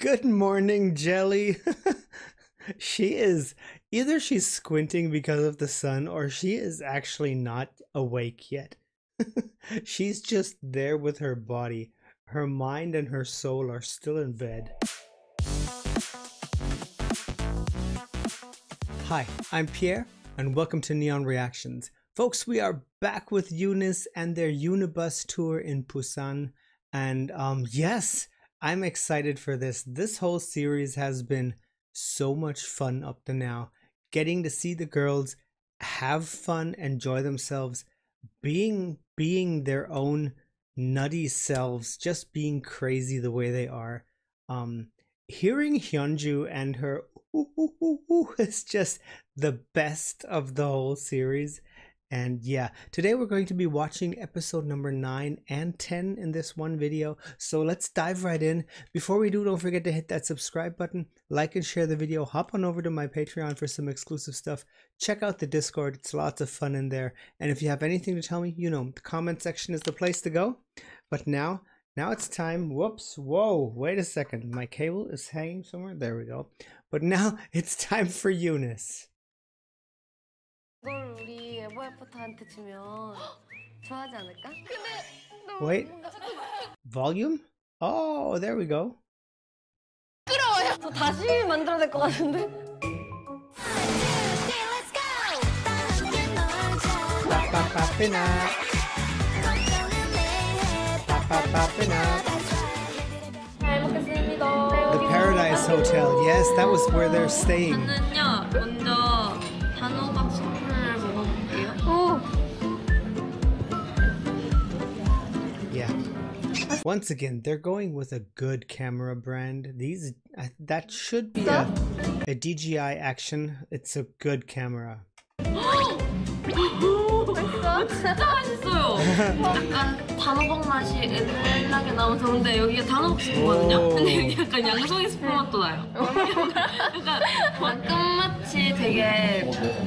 Good morning, Jelly. she is either she's squinting because of the sun or she is actually not awake yet. she's just there with her body. Her mind and her soul are still in bed. Hi, I'm Pierre, and welcome to Neon Reactions. Folks, we are back with Eunice and their Unibus tour in Busan. And um, yes, I'm excited for this. This whole series has been so much fun up to now. Getting to see the girls have fun, enjoy themselves, being being their own nutty selves, just being crazy the way they are. Um, hearing Hyunju and her ooh, ooh, ooh, ooh, is just the best of the whole series. And yeah, today we're going to be watching episode number 9 and 10 in this one video. So let's dive right in. Before we do, don't forget to hit that subscribe button, like and share the video, hop on over to my Patreon for some exclusive stuff. Check out the Discord, it's lots of fun in there. And if you have anything to tell me, you know, the comment section is the place to go. But now, now it's time. Whoops, whoa, wait a second. My cable is hanging somewhere. There we go. But now it's time for Eunice. 이걸 우리 에버애프터한테 주면 좋아하지 않을까? Wait. Volume? Oh, there we go. 저 다시 만들어야 될 것 같은데? Ba-ba-ba-ba-na. Ba-ba-ba-ba-na. 잘 먹겠습니다. The Paradise Hotel. Yes, that was where they're staying. 저는요 먼저 Once again, they're going with a good camera brand. These uh, that should be a, a DJI action. It's a good camera. 진짜 맛있어요. 약간 단호박 맛이 은은하게 나면서 근데 여기가 단호박 스프거든요. 오. 근데 여기 약간 양송이 스프 맛도 나요. 약간 끝맛이 되게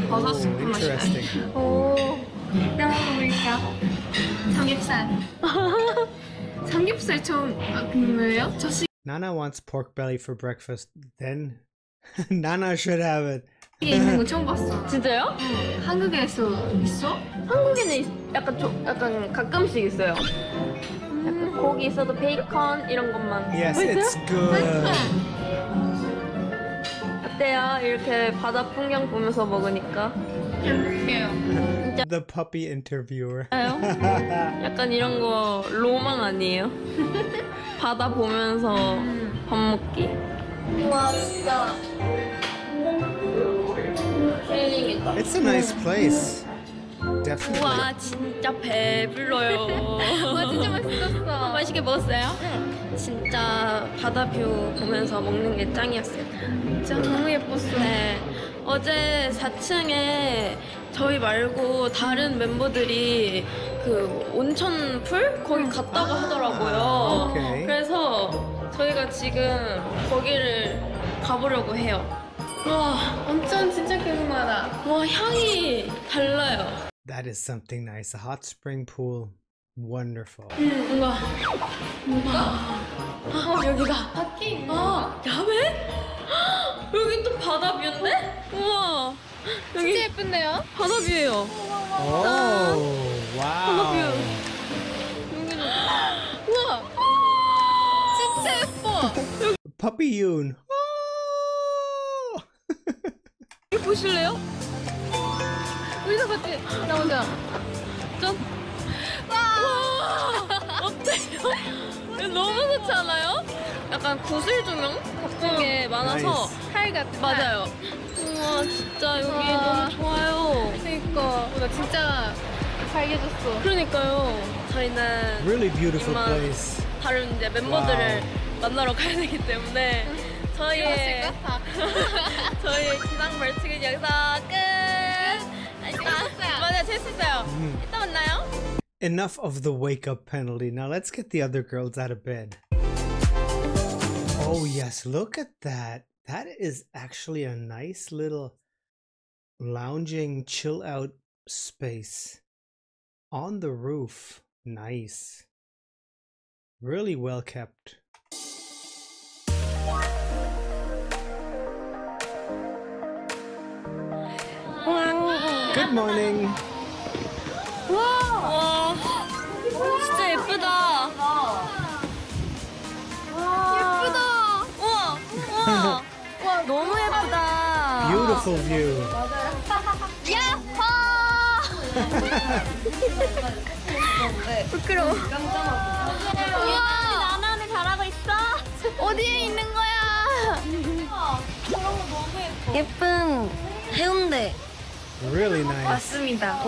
버섯 스프 맛이 나요. Interesting. 오. 먹어볼까? 삼겹살. 삼겹살 처음 아, 그거예요? 저 시- Nana wants pork belly for breakfast. Then Nana should have it. 시계에 있는 거 처음 봤어. 진짜요? 한국에서 있어? 한국에는 있- 약간 좀 약간 가끔씩 있어요. 약간 고기 있어도 베이컨 이런 것만. Yes, 뭐 있어요? it's good. 어때요? 이렇게 바다 풍경 보면서 먹으니까. 행복해요. The puppy interviewer. 약간 이런 거 로망 아니에요? 바다 보면서 밥 먹기. 와 진짜 힐링이다. It's a nice place. Definitely. 와 진짜 배불러요. 와 진짜 맛있었어. 맛있게 먹었어요? 진짜 바다 뷰 보면서 먹는 게 짱이었어요. 진짜 너무 예뻤어. 네. 어제 4층에 저희 말고 다른 멤버들이 그 온천 풀 거기 갔다고 하더라고요. 오케이. 그래서 저희가 지금 거기를 가보려고 해요. 와, 엄청 진짜 궁금하다. 와 향이 달라요. That is something nice. A hot spring pool. Wonderful. 뭔가 뭔가 아 여기다 바뀐. 아 야외? 헉, 여기 또 바다 뷰인데? 우와 여기 진짜 예쁜데요? 바다 뷰예요. Oh, wow. 여기는 우와. 진짜 예뻐. Puppy Yoon. Oh! 여기 보실래요? 우리도 같이 나오자. 짠. 와 어때요? 너무 좋지 않아요? 약간 구슬 조명 같은 게 많아서 칼 같은. 맞아요. 우와 진짜 여기 와. 너무 좋아요. 그니까. 나 진짜 밝게졌어. 그러니까요. 저희는 Really beautiful 이만 place. 다른 이제 멤버들을 만나러 가야 되기 때문에 저희의. 저희 기상 벌칙은 여기서 끝. 맞아요, 재밌었어요. Mm. 이따 만나요. Enough of the wake up penalty. Now let's get the other girls out of bed. Oh, yes. Look at that. That is actually a nice little lounging, chill out space on the roof. Nice. Really well kept. Good morning. 와, 진짜 예쁘다. 너무 예쁘다. Beautiful view. 야호! 부끄러워. 우와! 나만을 잘하고 있어. 어디에 있는 거야? 예쁜 해운대 Really nice. 맞습니다.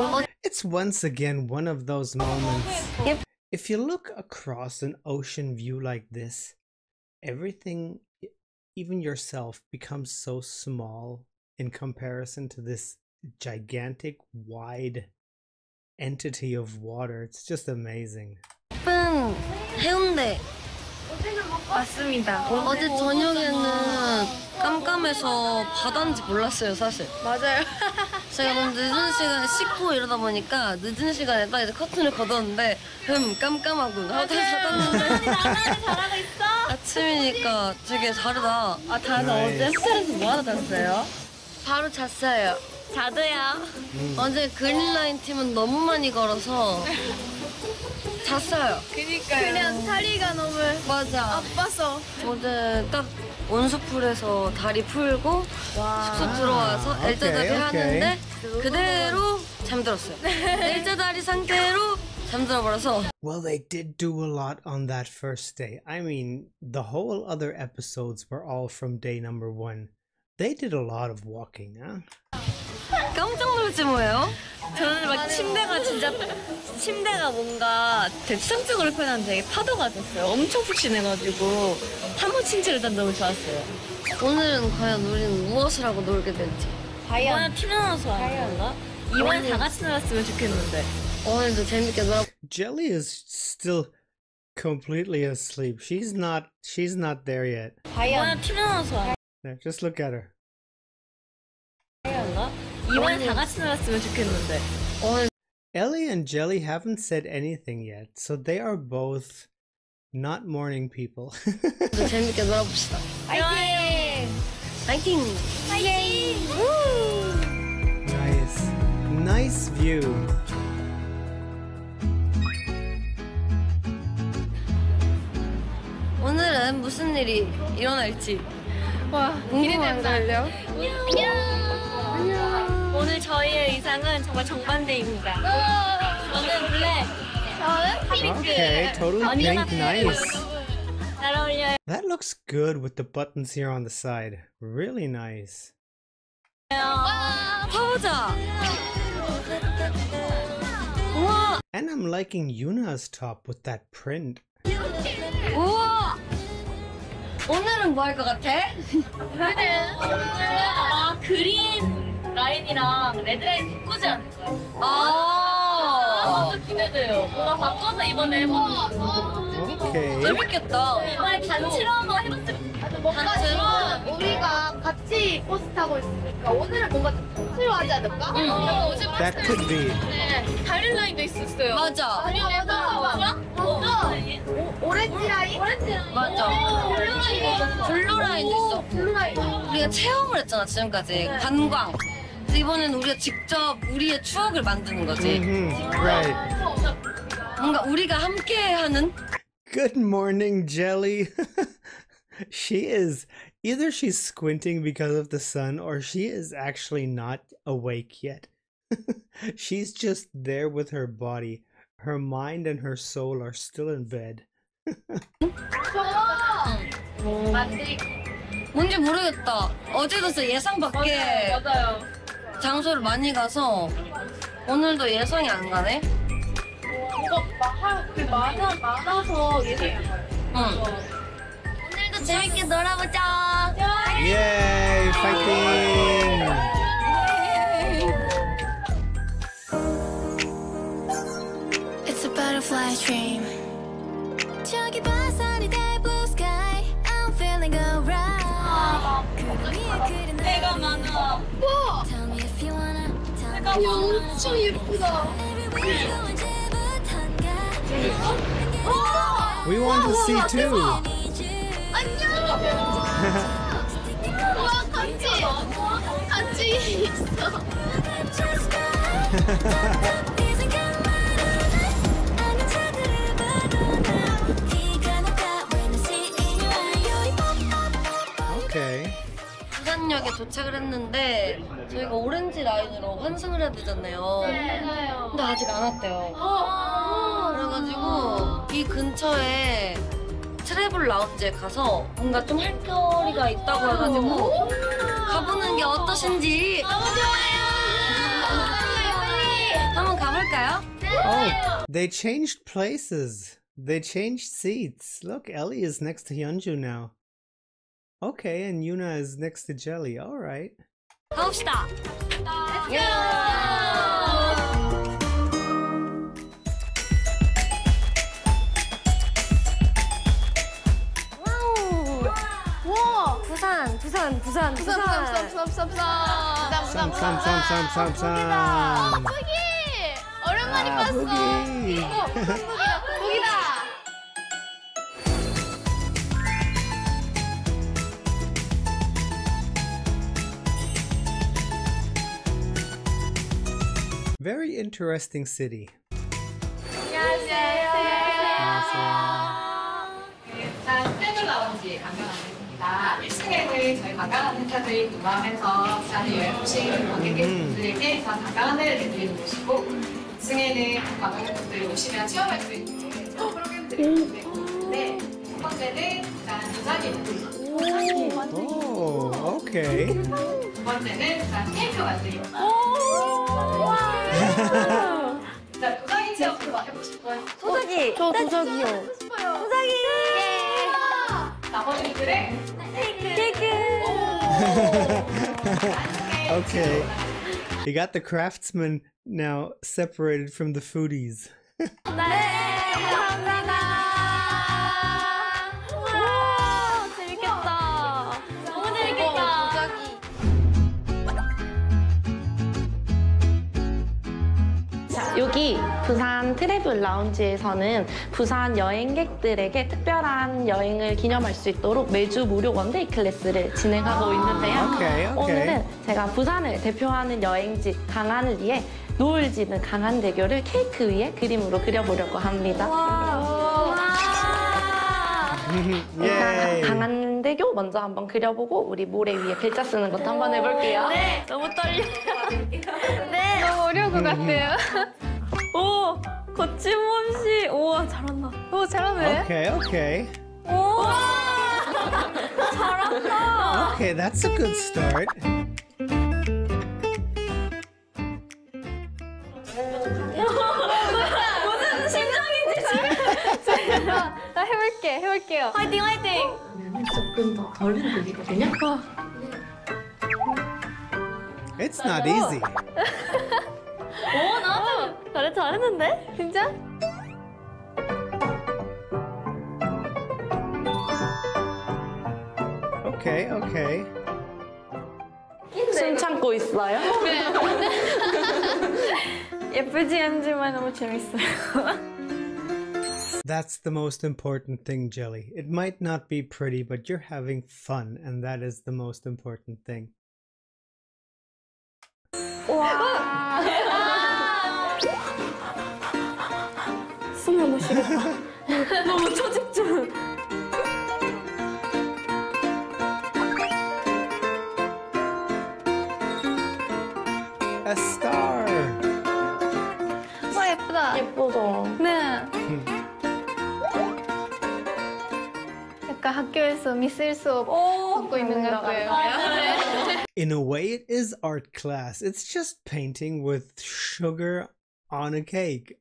It's once again one of those moments. Yep. If you look across an ocean view like this, everything, e- even yourself, becomes so small in comparison to this gigantic, wide entity of water. It's just amazing. 예쁜 해운대 맞습니다. 어제 저녁에는 깜깜해서 바다인지 몰랐어요, 사실. 맞아요. 제가 너무 늦은 시간에 씻고 이러다 보니까 늦은 시간에 딱 이제 커튼을 걷었는데 흠 깜깜하군 하고 다시 닫았는데 잘하고 있어? 아침이니까 되게 다르다. 아 다르다. Nice. 어제 호텔에서 뭐 하러 잤어요? 바로 잤어요. 자도요. 어제 그린라인 팀은 너무 많이 걸어서 잤어요. 그니까요. 그냥 다리가 너무 맞아. 아파서. 어제 딱 온수풀에서 다리 풀고 숙소 들어와서 엘자다리 오케이. 하는데 그대로 잠들었어요. 엘자다리 상태로 잠들어 버려서 Well, they did do a lot on that first day. I mean, the whole other episodes were all from day number one. They did a lot of walking, huh? 깜짝 놀랐지 뭐예요? 저는 막 침대가 진짜 침대가 뭔가 되게 수상적으로 표현하면 되게 파도가 됐어요. 엄청 푹신해가지고 한 번 침대를 일단 너무 좋았어요. 오늘은 과연 우리는 무엇을 하고 놀게 될지. 이번에 팀 나눠서 할까? 이번에 다 같이 놀았으면 좋겠는데. 오늘도 재밌게 놀아. Jelly is still completely asleep. She's not she's not there yet. 이번에 팀 나눠서 There, just look at her. 할까? 이번에 다 같이 놀았으면 좋겠는데. 오늘 Ellie and Jelly haven't said anything yet, so they are both not morning people. 도 재밌게 놀아봅시다. 파이팅! 파이팅! 파이팅! nice. Nice view. 오늘은 무슨 일이 일어날지 와, 궁금한걸요? 안녕. 오늘 저희의 의상은 정말 정반대입니다. 저는 블랙, 저는 핑크. Okay, totally pink. Nice. 잘 어울려요. That looks good with the buttons here on the side. Really nice. 가보자. 우와, And I'm liking Yuna's top with that print. 우와. 오늘은 뭐 할 것 같아? 아, Green Line이랑 Red Line 바꾸지 않을까? 아, 어. 기대돼요. 뭔가 바꿔서 이번에 해보는 Okay. 재밌겠다. 이번에 단체로 한번 해봤으면 뭔가 우리가 같이 버스 타고 있으니까 오늘은 뭔가 좀 통수요하지 않을까? 어제 That could be. 다른 라인도 있었어요. 맞아. 아니, 맞아. 맞아? 오, 오렌지 라인? 오렌지 라인. 맞아. Blue Line도 있었어. Blue Line도 있어. Blue Line. 우리가 체험을 했잖아 지금까지 관광. 근데 이번에는 우리가 직접 우리의 추억을 만드는 거지. Right. 뭔가 우리가 함께하는 Good morning, Jelly. she is either she's squinting because of the sun or she is actually not awake yet. she's just there with her body. Her mind and her soul are still in bed. 뭔지 모르겠다. 어제도 진짜 예상 밖에 맞아요. 장소를 많이 가서 오늘도 예상이 안 가네. 이거 막, 그 많아, 많아서 예상이 안 가요. 응. 오늘도 재밌게 놀아보자. Yay! Fighting! It's a butterfly dream. 저기 봐 sunny day blue sky. I'm feeling alright. 그림 위에 그린 배가 많아. Tell me if you wanna. Tell me if you wanna. 엄청 예쁘다. Everywhere 언제부턴가. We want to see too. 환승을 해야 되잖아요. 근데 아직 안 왔대요. 그래가지고 이 근처에 트래블 라운지에 가서 뭔가 좀 할 거리가 있다고 해가지고 가보는 게 어떠신지 너무 좋아요. 한번 가볼까요? Oh, they changed places. They changed seats. Look, Ellie is next to Hyunju now. Okay, and Yuna is next to Jelly. All right. 가봅시다. 와우. 부산, 부산, 부산, 부산. 부산 부산 부산 부산 Some, some, some, some, some, some. 부기 오랜만에 Ah, 봤어 boogie. 부기다 Very interesting city. 일단 스탠드 라운지 관광하겠습니다. 1층에는 저희 관광 행사들이 동함해서 부산에 여행 오신 관객분들에게 더 관광 안내를 드리는 곳이고 2층에는 관광객분들이 오시면 체험할 수 있는 프로그램들이 있는데 첫 번째는 부산입니다. Oh, okay. 두 번째는 부산 케이크 만들기 입니다. 자, 도자기 체험 한번 해보고 싶어요. 소자기. 저 도자기요 소자기. 나머지들은 케이크. okay. You got the craftsmen now separated from the foodies. 네, 감사합니다. 여기 부산 트래블 라운지에서는 부산 여행객들에게 특별한 여행을 기념할 수 있도록 매주 무료 one-day class를 진행하고 있는데요. 오케이, 오케이. 오늘은 제가 부산을 대표하는 여행지 광안리의 노을 지는 광안대교를 케이크 위에 그림으로 그려보려고 합니다. 일단 Yay. 광안대교 먼저 한번 그려보고 우리 모래 위에 글자 쓰는 것도 한번 해볼게요. 네, 너무 떨려. 네. 너무 어려운 것 같아요 오, 거침없이. 우와, 잘한다. 오 잘하네 Okay, okay. 오, 잘한다. Okay, that's a good start. 무슨 심정인지 지금. 나 해볼게 해볼게요 화이팅, 화이팅. 조금 더덜 흔들리거든요. It's not easy. 오, 나 잘해, 잘했는데? 진짜? Okay, okay. 숨 참고 있어요. 예쁘지 않지만 너무 재밌어요. That's the most important thing, Jelly. It might not be pretty, but you're having fun, and that is the most important thing. 숨을 못 쉬겠다. 너무 초집 학교에서 미술 수업 받고 있는 것 같고요 In a way, it is art class. It's just painting with sugar on a cake.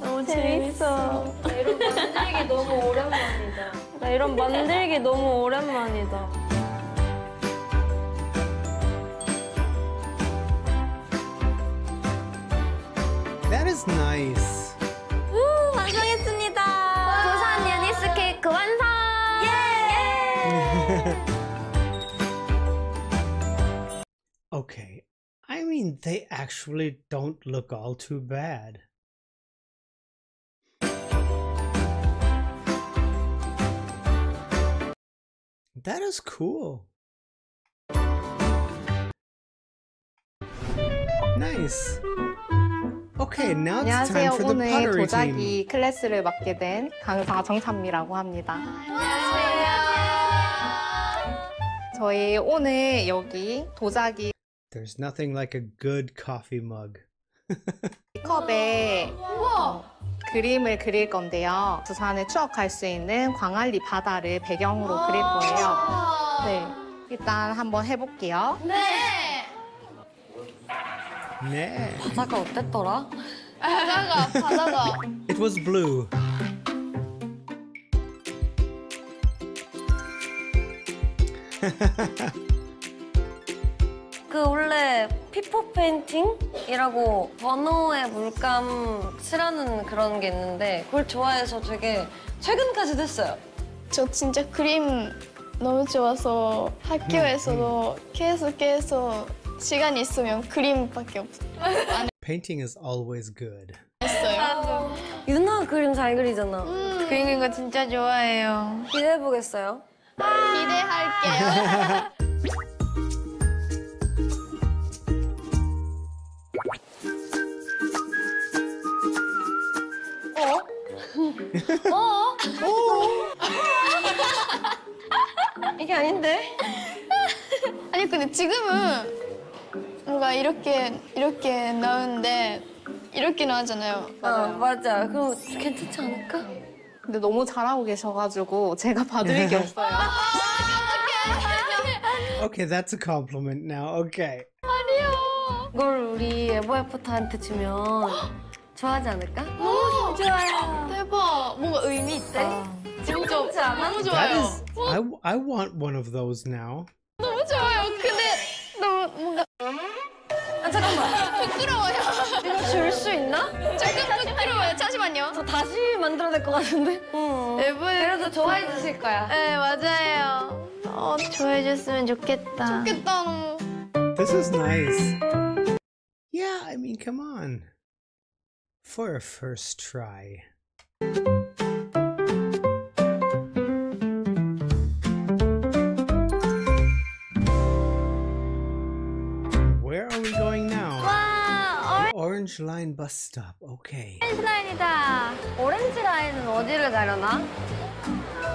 너무 재밌어. 나 이런 만들기 너무 오랜만이다. 나 이런 만들기 너무 오랜만이다. That is nice. Okay, I mean, they actually don't look all too bad. That is cool. Nice. Okay, now it's 안녕하세요. time for the 오늘 pottery team. 도자기 클래스를 맡게 된 강사 정찬미라고 합니다. 저희 오늘 여기 도자기 There's nothing like a good coffee mug. 컵에 어, 그림을 그릴 건데요. 부산을 추억할 수 있는 광안리 바다를 배경으로 그릴 거예요. 네, 일단 한번 해볼게요. 네. 바다가 어땠더라? 바다가 바다가 It was blue. 그 원래 피포 페인팅이라고 번호에 물감 칠하는 그런 게 있는데 그걸 좋아해서 되게 최근까지도 했어요. 저 진짜 그림 너무 좋아서 학교에서도 계속해서 시간이 있으면 그림밖에 Painting is always good. 없어요. 윤아 그림 잘 그리잖아. 그리는 거 진짜 좋아해요. 기대해 보겠어요. 기대할게요. 어? 이게 아닌데? 아니 근데 지금은 뭔가 이렇게 이렇게 나오는데 이렇게 나오잖아요. 어, 맞아. 그럼 괜찮지 않을까? 근데 너무 잘하고 계셔가지고 제가 봐드릴 게 없어요. Okay, that's a compliment now. Okay. 이걸 우리 에버에포터한테 주면 좋아하지 않을까? 너무 좋아요. 대박. 뭔가 의미 있대. 진짜 그렇지 않아? 너무 좋아요. is I I want one of those now. 너무 좋아요. 근데 너무 뭔가 아, 잠깐만. 부끄러워요. 이거 줄 수 있나? 조금 부끄러워요. 잠시만요. 저 다시 만들어야 될 것 같은데? 응. 앨범 그래도 좋아해 주실 거야. 네 맞아요. 어 좋아해 줬으면 좋겠다. 좋겠다 너무. This is nice. Yeah, I mean, come on. For a first try. Where are we going now? 와, Orange Line bus stop. Okay. 오렌지 라인이다. 오렌지 라인은 어디를 가려나?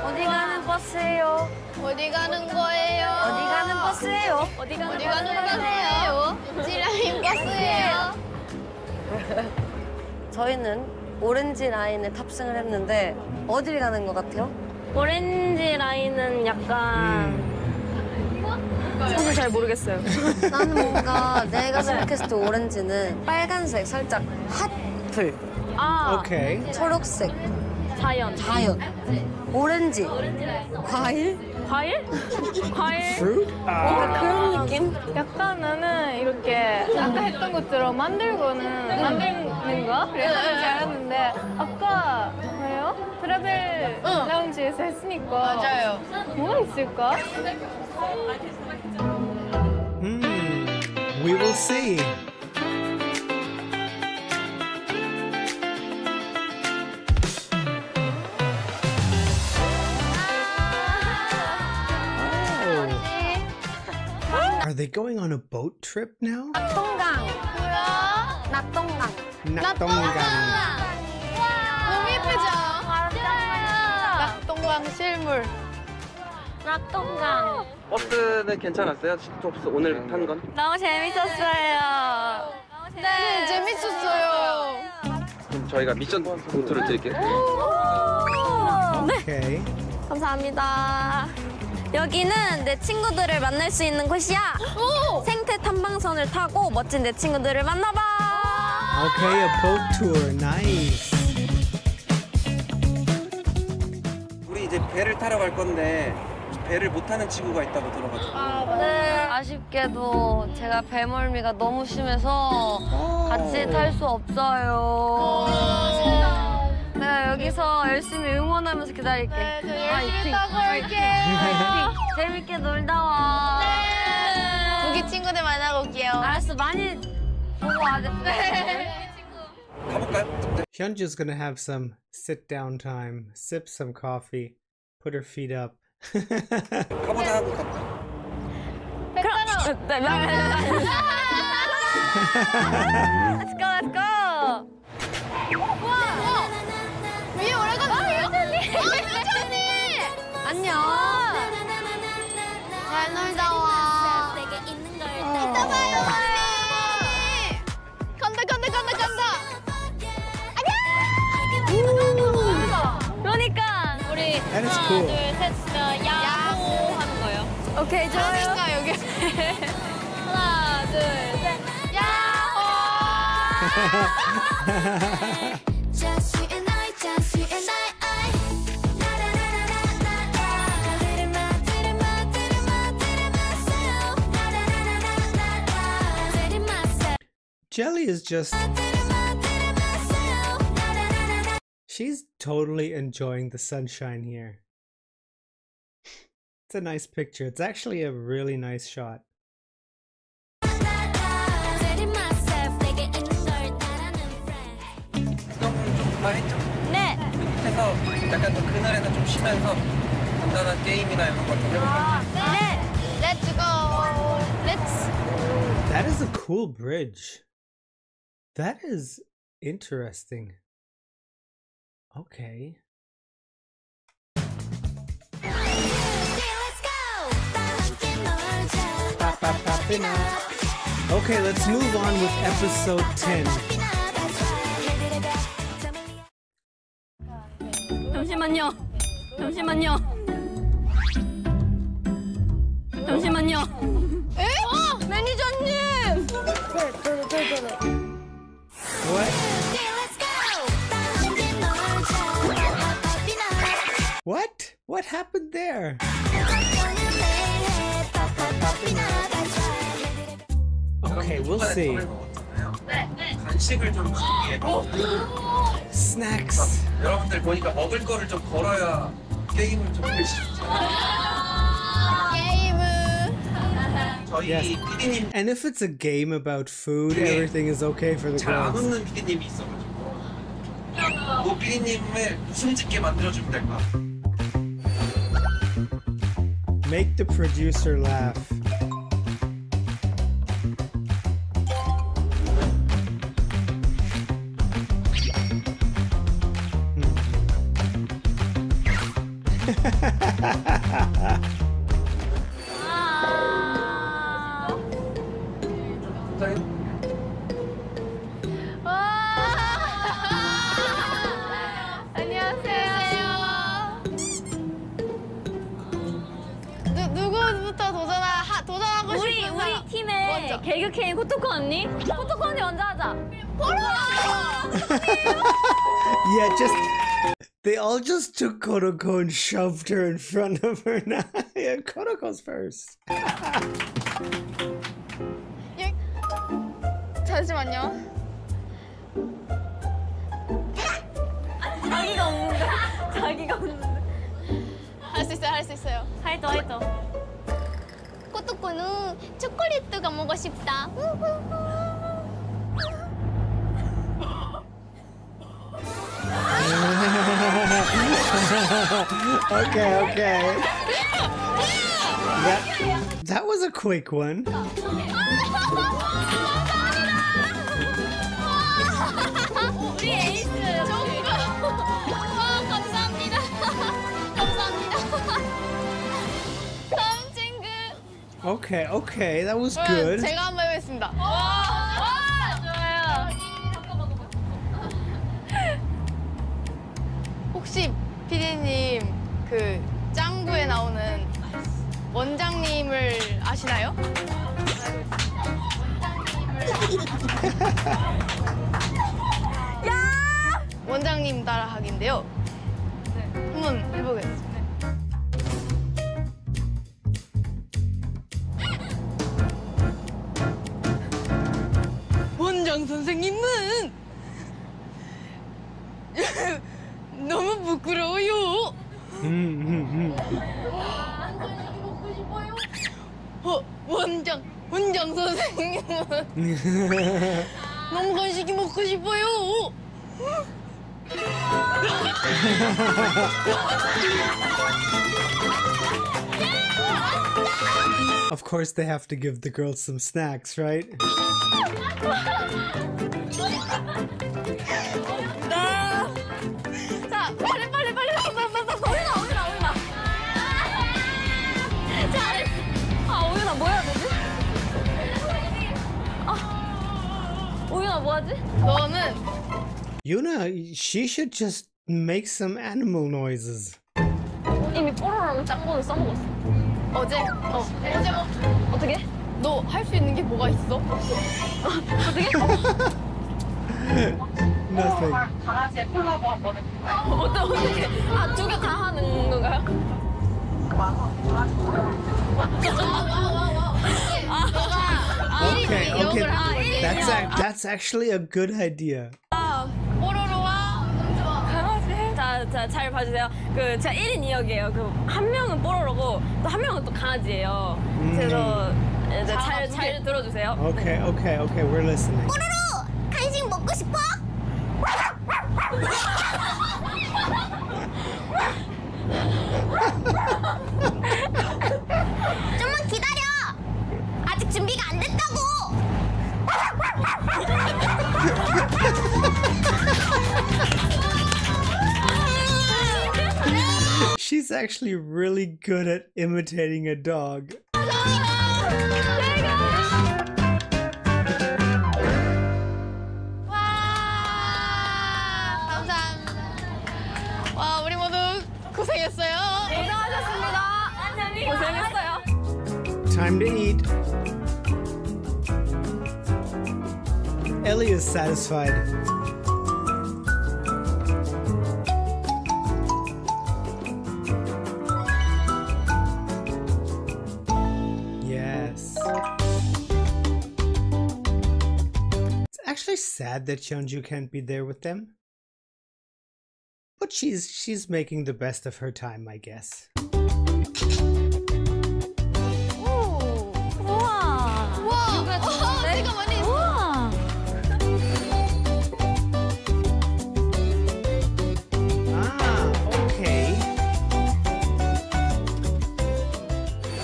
어디 가는 버스예요? 어디 가는 거예요? 어디 가는 버스예요? 어디 가는, 어디 가는 거예요? 지라인 버스예요. 저희는 오렌지 라인에 탑승을 했는데 어딜 가는 것 같아요? 오렌지 라인은 약간 사실 잘 모르겠어요. 나는 뭔가 내가 생각했을 때 오렌지는 빨간색 살짝 핫불 아, Okay. 초록색 자연. 자연 오렌지 과일 과일? 과일? Fruit? 뭔가 그런 느낌? 약간 나는 이렇게 아까 했던 것처럼 만들고는 만 드는 거? 그래서 하는지 알았는데 아까 뭐예요? 트라벨 라운지에서 했으니까 맞아요. 뭐가 있을까? Hmm. We will see. Are they going on a boat trip now? 낙동강 낙동강 낙동강. 너무 예쁘죠? 낙동강 실물. 낙동강 버스는 괜찮았어요? 시트톱스 오늘 탄 건? 너무 재밌었어요 네, 재밌었어요. 그럼 저희가 미션 봉투를 드릴게요. Okay. 감사합니다. 여기는 내 친구들을 만날 수 있는 곳이야. 생태 탐방선을 타고 멋진 내 친구들을 만나봐. Okay, a boat tour. Nice. 우리 이제 배를 타러 갈 건데 배를 못 타는 친구가 있다고 들어가지고. 네, 아쉽게도 제가 배멀미가 너무 심해서 같이 탈 수 없어요. 여기서 열심히 응원하면서 기다릴게. 네, 저 열심히 화이팅! 타고 올게. 화이팅! 재밌게 놀다 와. 우리 친구들 만나고 올게요. 알았어, 많이 보고 와줘. 가볼까요? Hyunju's gonna have some sit down time, sip some coffee, put her feet up. 가보자 하고 가. Let's go, let's go. 안녕. 잘 놀다 와. 이따 봐요, 언니. 간다, 간다, 간다, 간다. 그러니까 우리 하나. 둘, 셋 야호 하는 거예요. 오케이, 좋아요. 여기. 하나, 둘, 셋. 야호! Jelly is just. did it my, did it myself. Na na na na na. She's totally enjoying the sunshine here. It's a nice picture. It's actually a really nice shot. Did it myself, 내게 있는 걸 따라는 friend. 수동은 좀 그만했죠? 네. 해서 약간 좀 그늘에서 좀 쉬면서 간단한 게임이나 이런 거좀 해볼까요? 네. Let's go. Let's. That is a cool bridge. That is interesting. Okay. Let's go. 다 함께 놀자. Okay, let's move on with episode 10. 잠시만요. 잠시만요. 잠시만요. 에? 어, 매니저님. What? Happened there? Okay, we'll see. 간식을 좀 준비해. Snacks. 여러분들 보니까 먹을 거를 좀 걸어야 게임을 좀 할수 있잖아요. 게임은. 저희 Yes. And if it's a game about food, everything is okay for the 잘안 girls. 웃는 PD님이 있어가지고 그 PD님을 웃음 짓게 만들어주면 될것 같아요. Make the producer laugh. 안 hmm. 케인 코토코 언니? 코토코 언니 먼저 하자. Yeah, just they all just took Koroko and shoved her in front of her now. yeah, Koroko's first. 예. 잠시만요. 자기가 없는데. 자기가 없는데. 할수 있어요, 할 수 있어요. 하이토 하이토. 코토코는 초콜릿가 먹고 싶다. okay, okay. That, that was a quick one. Okay, okay, that was 그럼 good. 제가 한번 해보겠습니다. 와, 좋아요. 혹시 피디님 그 짱구에 나오는 원장님을 아시나요? 원장님 따라하기인데요. 한번 해보겠습니다. 선생님은 너무 부끄러워요. 어, 원장, 원장 선생님은 너무 간식이 먹고 싶어요. Of course, they have to give the girls some snacks, right? 자, 빨리 빨리 빨리 빨리 빨리 오윤아 오윤아 오윤아. 자, 아 오윤아 뭐 해야 되지? 아, 오윤아 뭐 하지? 너는 Yuna, she should just make some animal noises. 이미 뽀로로랑 짱구는 써먹었어. 어제 어 어제 뭐 어떻게? 너 할 수 있는 게 뭐가 있어? 어떻게? Nothing. 강아지의 콜라보 한번? 어때 어떻게? 아 두 개 다 하는 건가요? Okay, okay. 아, 일 That's ac that's actually a good idea. 뽀로로와 강아지. 자, 자, 잘 봐주세요. 그 제가 1인 2역이에요. 그 한 명은 뽀로로고 또 한 명은 또 강아지예요. 그래서 이제 잘, 잘 들어주세요. Okay, okay, okay. We're listening. 간식 먹고 싶어? She's actually really good at imitating a dog. 와 감사합니다. It's actually sad that Cheonju can't be there with them. But she's she's making the best of her time, I guess. 우와. 와 누가 어, 줬는데? 네가 많이 있어. 우와. Ah, okay.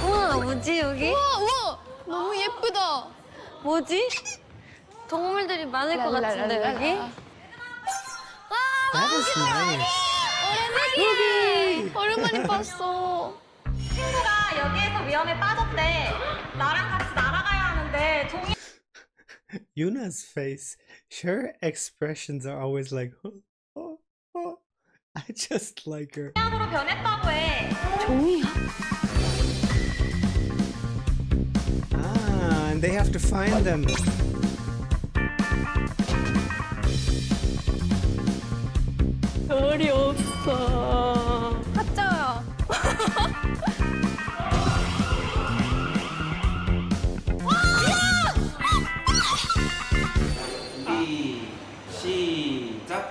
우와, 뭐지, 여기? 우와 우와 너무 예쁘다. 뭐지? 동물들이 많을 것 같은데, 여기? That is nice. 오랜만에 봤어. 친구가 여기에서 위험에 빠졌대. 나랑 같이 날아가야 하는데 종이 Yuna's face, her expressions are always like, oh, oh, oh. I just like her. 안으로 변했다고 해. Ah, and they have to find them. 별이 없어. 가짜야. 준비 시작.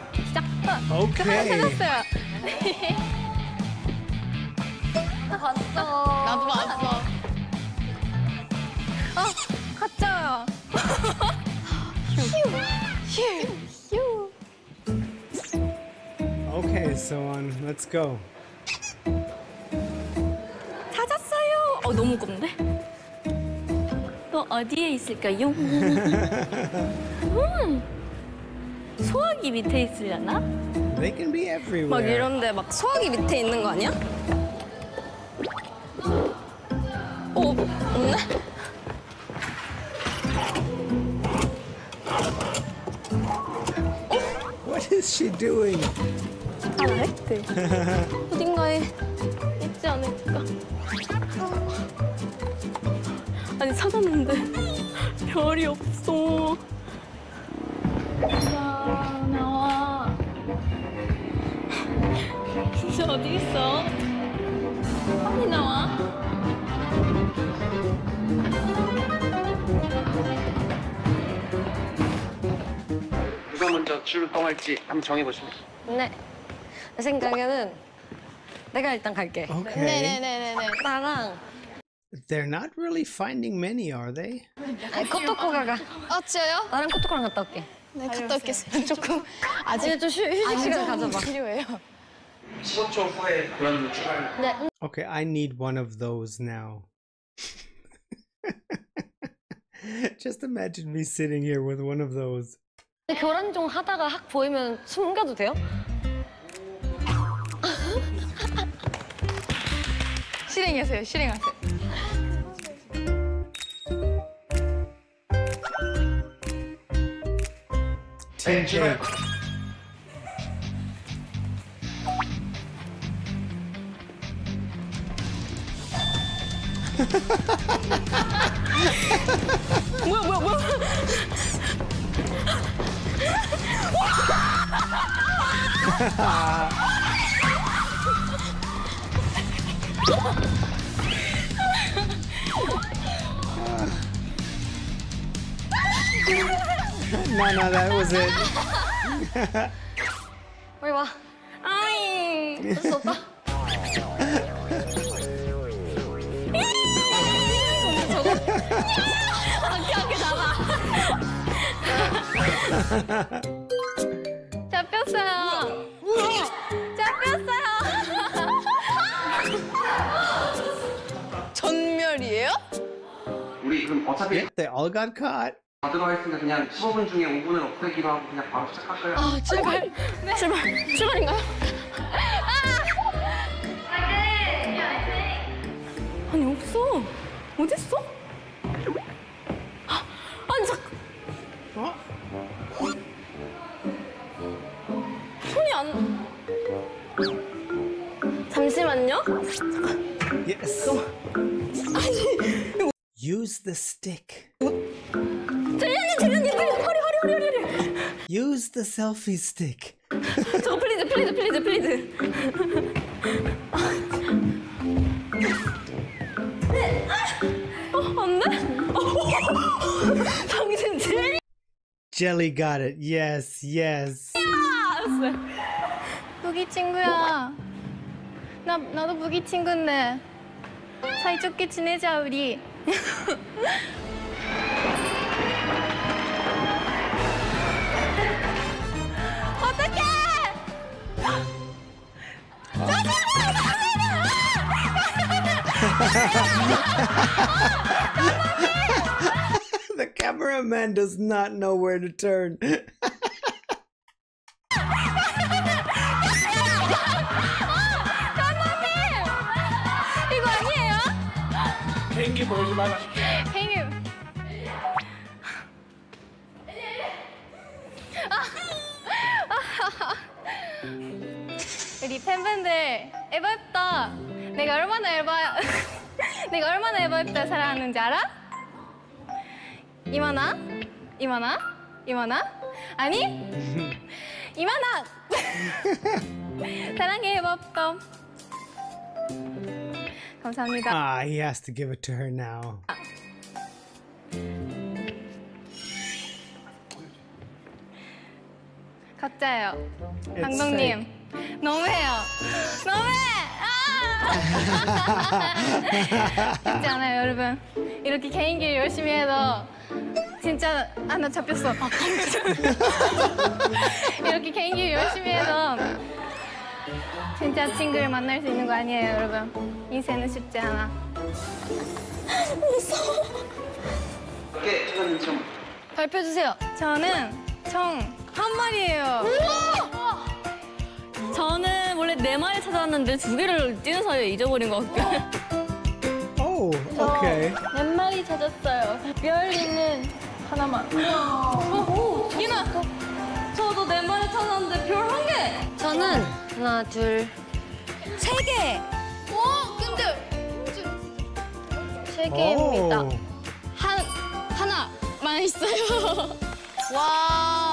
Okay. 봤어. 나도 봤어. 가짜야. Okay, so on. Let's go. 찾았어요. 어 너무 무겁네. 또 어디에 있을까요? 음. 소화기 밑에 있으려나? They can be everywhere. 막 이런데 막 소화기 밑에 있는 거 아니야? 어 없네. What is she doing? 알았대. 어딘가에 있지 않을까? 아니 찾았는데 별이 없어. 야 나와. 진짜 어디 있어? 빨리 나와. 누가 먼저 출동할지 한번 정해보시면. 네. 내 생각에는 내가 일단 갈게. Okay. 네네네네네. 나랑 They're not really finding many, are they? 코토코가가. 아 진짜요? 나랑 코토코랑 갔다 올게. 네 갔다 오겠습니다. 조금 아직 좀 휴, 휴식 시간 가져봐. 필요해요. 15초 후에 그런 출발. 네. Okay, I need one of those now. Just imagine me sitting here with one of those. 교란종 하다가 학 보이면 숨겨도 돼요? 실행하세요, 실행하세요. 뭐야 뭐야 뭐야? No, no, that was it. 빨리 와. 아이. 어쩔 수 없다. 저거. 안돼 나가. 잡혔어요. 잡혔어요. 전멸이에요? 우리 그럼 어차피 they all got caught. 다 들어가 있으니까 그냥 15분 중에 5분은 없애기로 하고 그냥 바로 시작할까요? 아, 출발. 출발. 출발인가요? 아니, 없어. 어딨어? 아, 아니, 잠 Oh, 손이 안. 잠시만요. yes. Use the stick. The selfie stick. 저거 플리즈, 플리즈, 플리즈, 플리즈. 어, 안 돼? 당신 제일 Jelly got it. Yes, yes. 알았어요. 무기 친구야. 나 나도 무기 친구인데 사이좋게 지내자 우리. the cameraman does not know where to turn. 개인기 보여지 마. 행유. 우리 팬분들 에바입다. 내가 얼마나 에바 내가 얼마나 에바입다 사랑하는지 알아? 이만아? 이만아? 이만아? 아니? 이만아! 사랑해 에바입다. 감사합니다. ah, he has to give it to her now. 가짜예요. It's 감독님. 너무해요. 너무해! 아! 쉽지 않아요, 여러분. 이렇게 개인기를 열심히 해도 진짜 아나 잡혔어. 아, 이렇게 개인기를 열심히 해도 진짜 친구를 만날 수 있는 거 아니에요, 여러분. 인생은 쉽지 않아. 오케이, 시간님 좀 발표해 주세요. 저는 총 한 마리예요. 저는 원래 네 마리 찾았는데 두 개를 뛰는 사이에 잊어버린 것 같아요. Oh, okay. 몇 마리 찾았어요. 별이는 하나만. 오, 이나. 저도 네 마리 찾았는데 별 한 개. 저는 하나, 둘, 세 개. 와, 근데 세 개입니다. 한 하나만 있어요. 와. 와!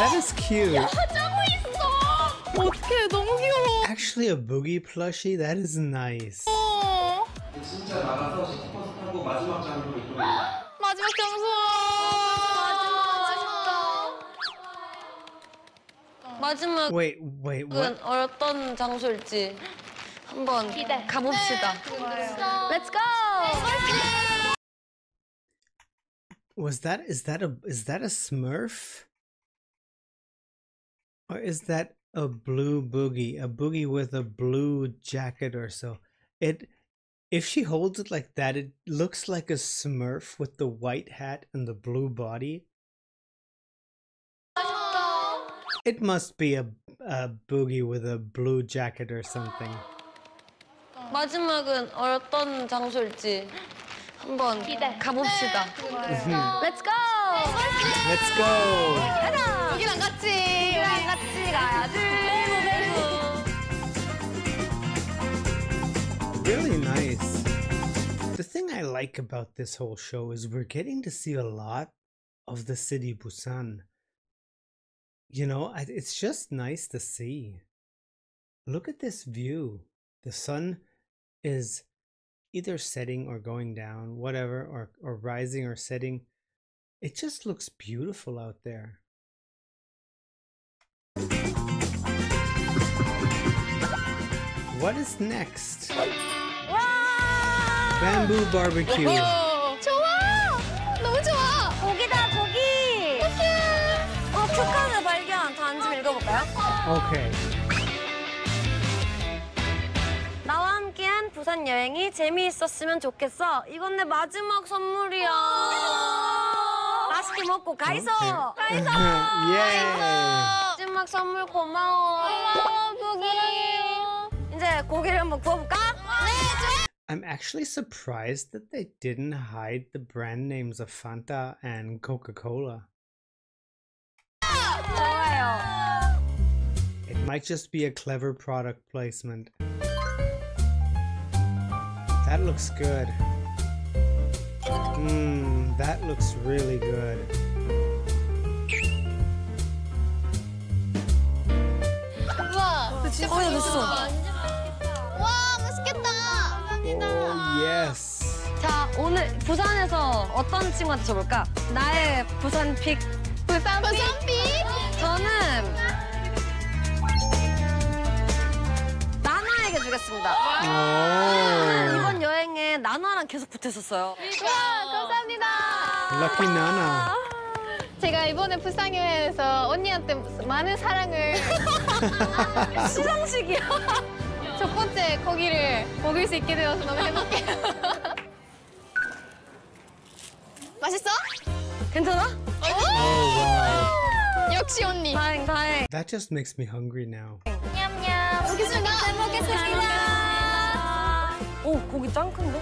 That is cute. 짜고 있어. 어떡해, 너무 귀여워. Actually, a boogie plushie? That is nice. 진짜 나가서 시티버스 타고 마지막 장소로 이동해. 마지막 장소. 마지막은 Wait, wait, what? 어떤 장소일지 한번 가봅시다. Let's go. Was that is that a is that a Smurf? Or is that a blue boogie, a boogie with a blue jacket or so. It if she holds it like that, it looks like a smurf with the white hat and the blue body. It must be a, a boogie with a blue jacket or something. 마지막은 어떤 장소일지 한번 가봅시다. Let's go! Let's go! 가자! 여기랑 같이! 우리랑 같이 가야지! Really nice. The thing I like about this whole show is we're getting to see a lot of the city Busan. You know, I- it's just nice to see. Look at this view. The sun is either setting or going down, whatever, or, or rising or setting. It just looks beautiful out there. What is next? Bamboo barbecue. 좋아! 너무 좋아! 고기다 고기. 어 축하드 발견. 다음 좀 읽어볼까요? Okay. 나와 함께한 부산 여행이 재미있었으면 좋겠어. 이건 내 마지막 선물이야. 맛있게 먹고 가이소. Okay. Yay! 마지막 선물 고마워. 고마워 고기. 이제 고기를 한번 구워볼까? I'm actually surprised that they didn't hide the brand names of Fanta and Coca Cola. 좋아요. It might just be a clever product placement. That looks good. That looks really good. 우와! 진짜 어, 됐어. 와, 맛있겠다! Oh, yes. 자 오늘 부산에서 어떤 친구한테 줘볼까? 나의 부산 픽. 부산 피? 저는 나나에게 주겠습니다. Oh, 이번 여 나나랑 계속 붙었었어요. 와, 감사합니다! lucky Nana. 제가 이번에 부산 여행에서 언니한테 많은 사랑을 시상식이야. 첫 번째 고기를 먹을 수 있게 되어서 너무 행복해요. 맛있어? 괜찮아? 역시 언니. 다행 다행. That just makes me hungry now. 냠냠. 먹겠습니다. 잘 먹겠습니다. 오 고기 짱 큰데?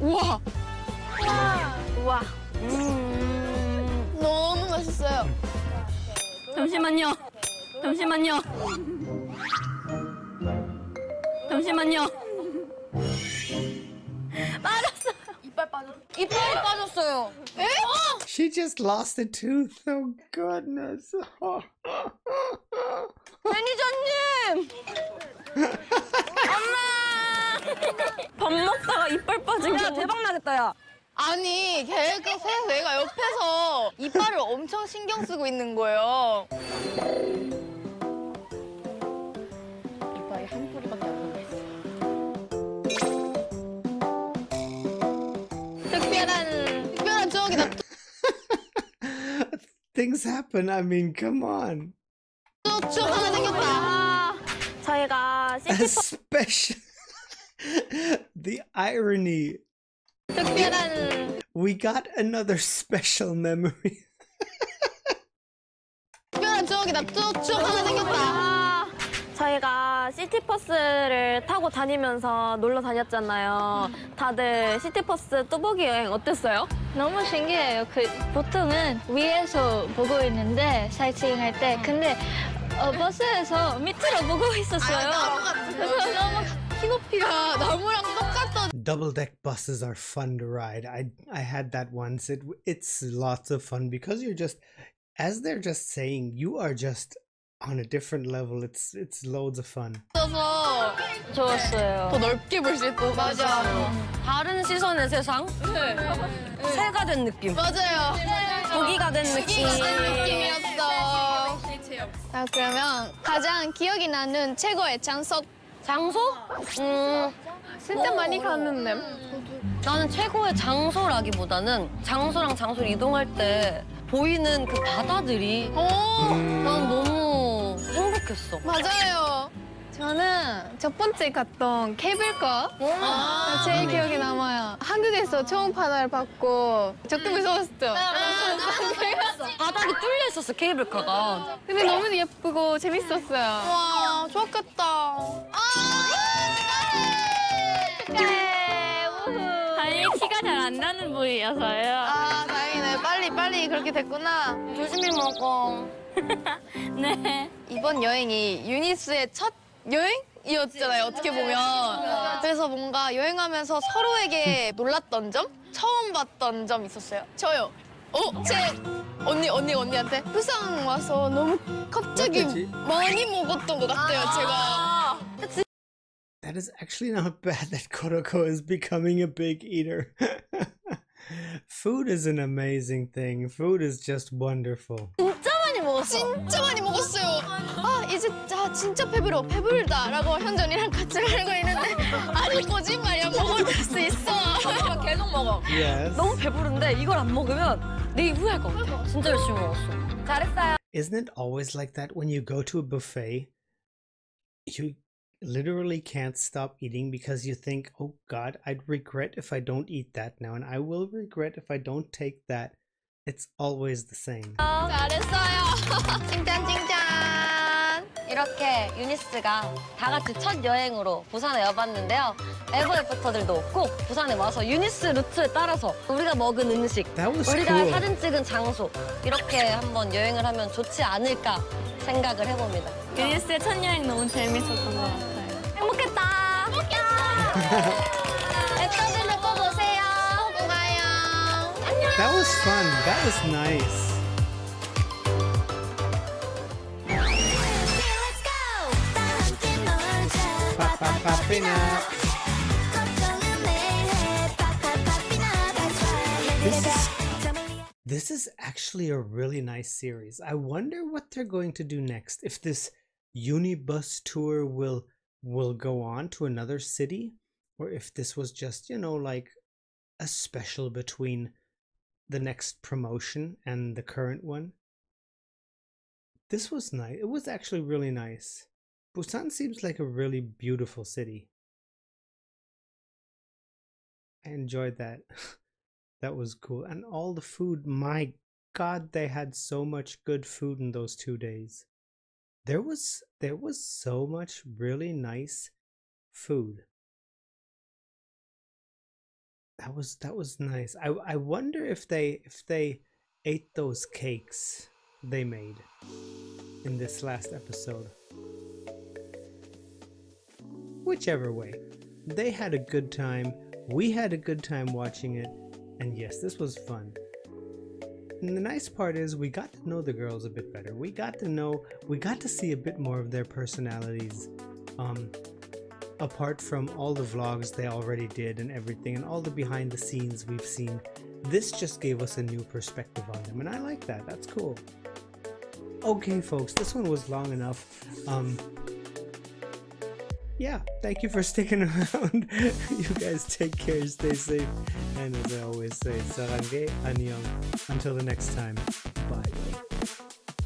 우와. 우와. 음. 너무 맛있어요. 잠시만요. 잠시만요. 잠시만요. 빠졌어요. 이빨 빠졌. 이빨이 빠졌어요. She just lost a tooth. Oh, goodness. 매니저님. 먹다가 이빨 빠진 거. 야 대박 나겠다 야. 아니, 걔가 새 애가 옆에서 이빨을 엄청 신경 쓰고 있는 거예요. 이빨이 한 뿌리밖에 안 남아있어. 특별한, 특별한 추억이다. Things happen. I mean, come on. 또 추억 하나 생겼다. 저희가 A special. The irony. 특별한, We got another special memory. 특별한 추억이다. 또 추억 하나 생겼다. 저희가 시티버스를 타고 다니면서 놀러 다녔잖아요. 다들 시티버스 뚜벅이 여행 어땠어요? 너무 신기해요. 그 보통은 위에서 보고 있는데 사이트잉 할 때 근데 어, 버스에서 밑으로 보고 있었어요. 그래서 너무 키높이가 나무랑. Double deck buses are fun to ride. I I had that once. It it's lots of fun because you're just as they're just saying you are just on a different level. It's it's loads of fun. 있어서 좋았어요. 더 넓게 볼 수 있고. 맞아. 다른 시선의 세상? 새가 된 느낌. 맞아요. 고기가 된 느낌. 느낌이었어. 자, 그러면 가장 기억이 나는 최고의 장소? 장소? 음, 진짜 많이 갔는데. 나는 최고의 장소라기보다는 장소랑 장소를 이동할 때 보이는 그 바다들이 오! 난 너무 행복했어. 맞아요. 저는 첫 번째 갔던 케이블카 아, 제일 기억에 남아요. 한국에서 처음 바다를 봤고 조금 무서웠어요. 바닥이 뚫려 있었어 케이블카가. 근데 너무 예쁘고 재밌었어요. 와, 좋았겠다. 다행히 티가 잘 안 나는 물이어서요. 아, 다행이네. 빨리, 빨리 그렇게 됐구나. 조심히 먹어. 네. 이번 여행이 유니스의 첫 여행이었잖아요, 어떻게 보면. 그래서 뭔가 여행하면서 서로에게 놀랐던 점? 처음 봤던 점 있었어요? 저요. 어? 제 언니, 언니, 언니한테 부산 와서 너무 갑자기? 많이 먹었던 것 같아요, 제가. That is actually not bad that Koroko is becoming a big eater. Food is an amazing thing. Food is just wonderful. 진짜 많이 먹었어. 진짜 많이 먹었어요. 아, 이제 자, 진짜 배불러, 배부르다라고 현전이랑 같이 말고 있는데 아니 거짓말이야, 먹을 수 있어. 계속 먹어. Yes. 너무 배부른데 이걸 안 먹으면 내일 후회할 것 같아. 진짜 열심히 먹었어. 잘했어요. Isn't it always like that when you go to a buffet? You literally can't stop eating because you think, oh God, I'd regret if I don't eat that now, and I will regret if I don't take that. It's always the same. 잘했어요. 칭찬 칭찬. 이렇게 유니스가 다 같이 첫 여행으로 부산에 와봤는데요. 에버애프터들도 꼭 부산에 와서 유니스 루트에 따라서 우리가 먹은 음식, 우리가 cool. 사진 찍은 장소 이렇게 한번 여행을 하면 좋지 않을까 생각을 해봅니다. 유니스의 첫 여행 너무 재밌었던 것 같아요. 행복했다. 애프터들도 꼭 오세요. 고마워요. 안녕. That was fun. That was nice. Let's go 다 함께 놀자 Pa, pa, pa, pina. 걱정은 내일 해 파파파피나 That's right This is, 잠을 this is actually a really nice series. I wonder what they're going to do next. If this unibus tour will will go on to another city, or if this was just you know like a special between the next promotion and the current one. This was nice. It was actually really nice. Busan seems like a really beautiful city. I enjoyed that. that was cool. And all the food, my god, they had so much good food in those 2 days. There was there was so much really nice food. That was that was nice. I I wonder if they if they ate those cakes they made in this last episode. Whichever way, they had a good time. We had a good time watching it, and yes, this was fun. And the nice part is we got to know the girls a bit better. We got to know, we got to see a bit more of their personalities. Um, apart from all the vlogs they already did and everything, and all the behind the scenes we've seen, this just gave us a new perspective on them, and I like that. That's cool. Okay, folks, this one was long enough. Um, yeah, thank you for sticking around. you guys take care, stay safe, and as I always say, saranghe, annyeong. Until the next time.